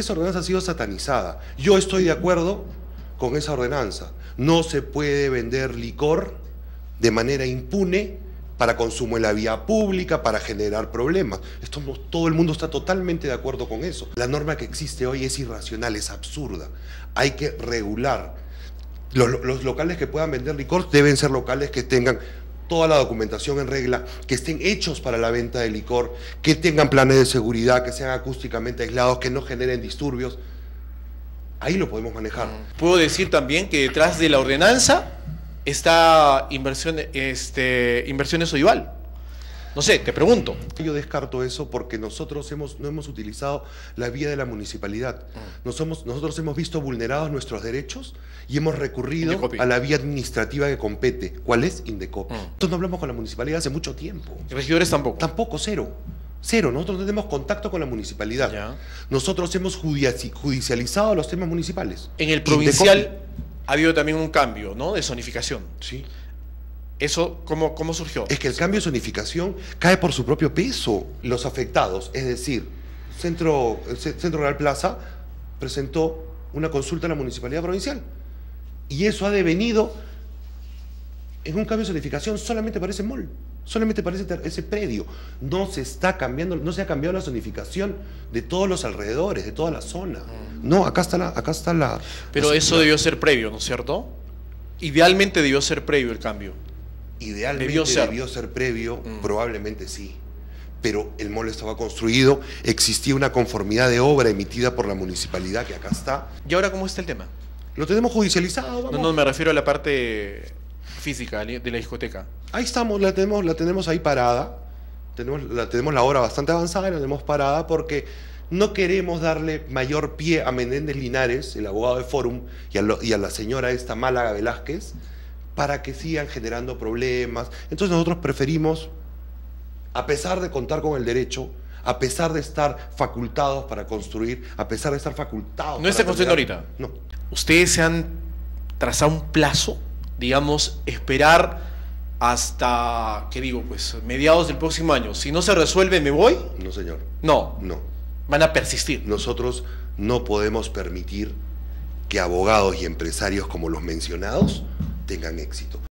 esa ordenanza ha sido satanizada. Yo estoy de acuerdo con esa ordenanza. No se puede vender licor de manera impune para consumo en la vía pública, para generar problemas. Esto todo el mundo está totalmente de acuerdo con eso. La norma que existe hoy es irracional, es absurda. Hay que regular. Los locales que puedan vender licor deben ser locales que tengan toda la documentación en regla, que estén hechos para la venta de licor, que tengan planes de seguridad, que sean acústicamente aislados, que no generen disturbios. Ahí lo podemos manejar. Puedo decir también que detrás de la ordenanza está inversión, este, inversiones Oival. No sé, te pregunto. Yo descarto eso porque nosotros hemos, no hemos utilizado la vía de la municipalidad. Mm. nosotros hemos visto vulnerados nuestros derechos y hemos recurrido a la vía administrativa que compete. ¿Cuál es? Indecop. Mm. Nosotros no hablamos con la municipalidad hace mucho tiempo. ¿Y regidores tampoco? Tampoco, cero. Cero, nosotros no tenemos contacto con la municipalidad. Nosotros hemos judicializado los temas municipales. En el provincial ha habido también un cambio, ¿no? De zonificación. Sí. ¿Eso cómo, cómo surgió? Es que el cambio de zonificación cae por su propio peso. Los afectados, es decir, Centro, Centro Real Plaza presentó una consulta a la Municipalidad Provincial. Y eso ha devenido en un cambio de zonificación solamente para ese mall, solamente para ese, predio. No se está cambiando, no se ha cambiado la zonificación de todos los alrededores, de toda la zona. Mm. No, acá está la, acá está la. Pero eso debió ser previo, ¿no es cierto? Idealmente debió ser previo el cambio. Idealmente debió ser, previo, mm. probablemente sí. Pero el mall estaba construido, existía una conformidad de obra emitida por la municipalidad que acá está. ¿Y ahora cómo está el tema? Lo tenemos judicializado. No, no, me refiero a la parte física de la discoteca. Ahí estamos, la tenemos, la tenemos ahí parada. Tenemos, la, tenemos la obra bastante avanzada y la tenemos parada porque no queremos darle mayor pie a Menéndez Linares, el abogado de Forum, y a, y a la señora esta Málaga Velázquez, para que sigan generando problemas. Entonces nosotros preferimos, a pesar de contar con el derecho, a pesar de estar facultados para construir, a pesar de estar facultados... ¿No está construyendo ahorita? No. ¿Ustedes se han trazado un plazo digamos, esperar hasta, ¿qué digo? Pues mediados del próximo año. Si no se resuelve, ¿me voy? No, señor. No. No. Van a persistir. Nosotros no podemos permitir que abogados y empresarios como los mencionados tengan éxito.